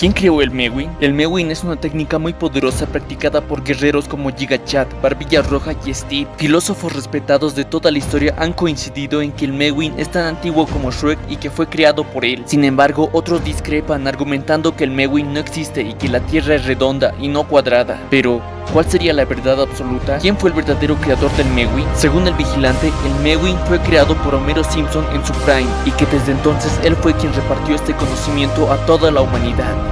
¿Quién creó el Mewin? El Mewin es una técnica muy poderosa practicada por guerreros como Giga Chat, Barbilla Roja y Steve. Filósofos respetados de toda la historia han coincidido en que el Mewin es tan antiguo como Shrek y que fue creado por él. Sin embargo, otros discrepan argumentando que el Mewin no existe y que la Tierra es redonda y no cuadrada. Pero, ¿Cuál sería la verdad absoluta? ¿Quién fue el verdadero creador del Mewin? Según el vigilante, el Mewin fue creado por Homero Simpson en su prime y que desde entonces él fue quien repartió este conocimiento a toda la humanidad.